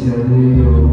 Señor.